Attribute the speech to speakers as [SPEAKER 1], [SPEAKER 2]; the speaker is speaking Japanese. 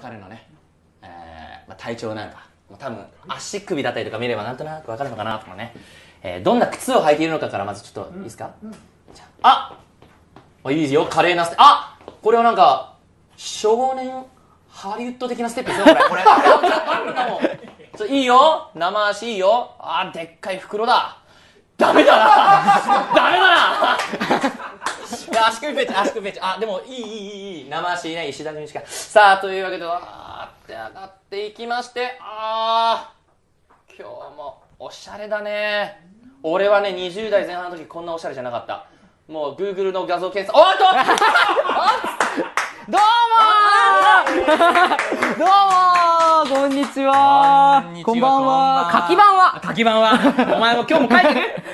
[SPEAKER 1] 彼のね、えーまあ、体調なんか、まあ、多分足首だったりとか見ればなんとなくわかるのかなとかね、えーどんな靴を履いているのかからまずちょっといいですか、じゃあああいいよ。華麗なステあこれはなんか少年ハリウッド的なステップですよこれ。これいいよ。生足いいよ。あでっかい袋だ。ダメだな足首ベチ、足首ベチ。あ、でも、いい、いい、いい、生足いない、石田純一か。さあ、というわけで、わーって上がっていきまして、あー、今日もおしゃれだね。俺はね、20代前半の時、こんなおしゃれじゃなかった。もう、グーグルの画像検索、おっと
[SPEAKER 2] どうも どうもこんにちは
[SPEAKER 3] こん
[SPEAKER 2] ばんは
[SPEAKER 3] 書き番は。書き番は。お前も今日も書いてる？